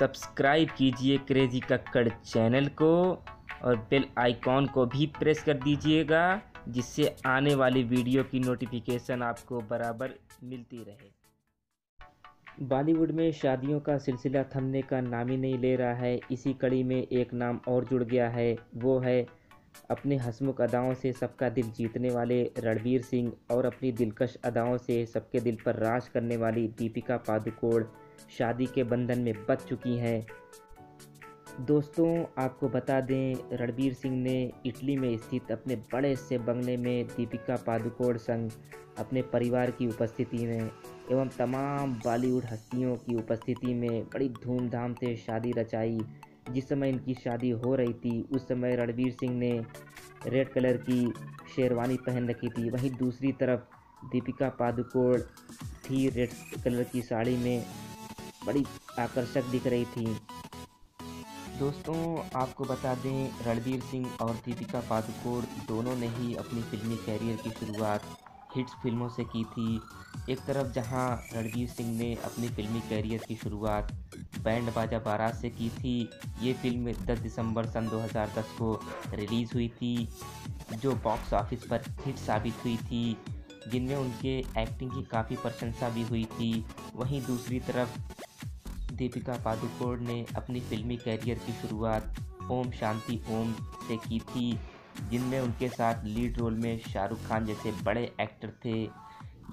Subscribe कीजिए crazy Kakkar channel को और बेल आइकॉन को भी प्रेस कर दीजिएगा, जिससे आने वाली वीडियो की नोटिफिकेशन आपको बराबर मिलती रहे। बॉलीवुड में शादियों का सिलसिला थमने का नाम ही नहीं ले रहा है। इसी कड़ी में एक नाम और जुड़ गया है, वो है अपने हसमुख अदाओं से सबका दिल जीतने वाले रणवीर सिंह और अपनी दिलकश अदाओं से सबके दिल पर राज करने वाली दीपिका पादुकोण। शादी के बंधन में बच चुकी हैं। दोस्तों, आपको बता दें, रणबीर सिंह ने इटली में स्थित अपने बड़े से बंगले में दीपिका पादुकोण संग अपने परिवार की उपस्थिति में एवं तमाम बॉलीवुड हस्तियों की उपस्थिति में बड़ी धूमधाम से शादी रचाई। जिस समय इनकी शादी हो रही थी, उस समय रणबीर सिंह ने रेड कलर की शेरवानी पहन रखी थी। वहीं दूसरी तरफ़ दीपिका पादुकोण थी रेड कलर की साड़ी में बड़ी आकर्षक दिख रही थी। दोस्तों, आपको बता दें, रणबीर सिंह और दीपिका पादुकोण दोनों ने ही अपनी फिल्मी कैरियर की शुरुआत हिट्स फ़िल्मों से की थी। एक तरफ़ जहाँ रणबीर सिंह ने अपनी फिल्मी कैरियर की शुरुआत बैंड बाजा बारात से की थी, ये फ़िल्म 10 दिसंबर सन 2010 को रिलीज़ हुई थी, जो बॉक्स ऑफ़िस पर हिट साबित हुई थी, जिनमें उनके एक्टिंग की काफ़ी प्रशंसा भी हुई थी। वहीं दूसरी तरफ़ दीपिका पादुकोण ने अपनी फिल्मी कैरियर की शुरुआत ओम शांति ओम से की थी, जिनमें उनके साथ लीड रोल में शाहरुख खान जैसे बड़े एक्टर थे।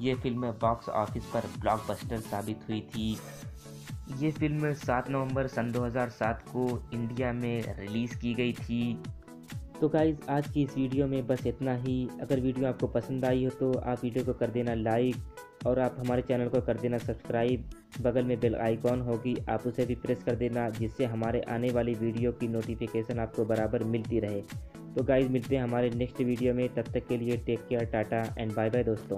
ये फ़िल्म बॉक्स ऑफ़िस पर ब्लॉकबस्टर साबित हुई थी। ये फ़िल्म 7 नवंबर सन 2007 को इंडिया में रिलीज़ की गई थी। तो गाइज़ आज की इस वीडियो में बस इतना ही। अगर वीडियो आपको पसंद आई हो तो आप वीडियो को कर देना लाइक और आप हमारे चैनल को कर देना सब्सक्राइब। बगल में बेल आइकॉन होगी। आप उसे भी प्रेस कर देना, जिससे हमारे आने वाली वीडियो की नोटिफिकेशन आपको बराबर मिलती रहे। तो गाइज़ मिलते हैं हमारे नेक्स्ट वीडियो में। तब तक के लिए take care tata and bye bye दोस्तों।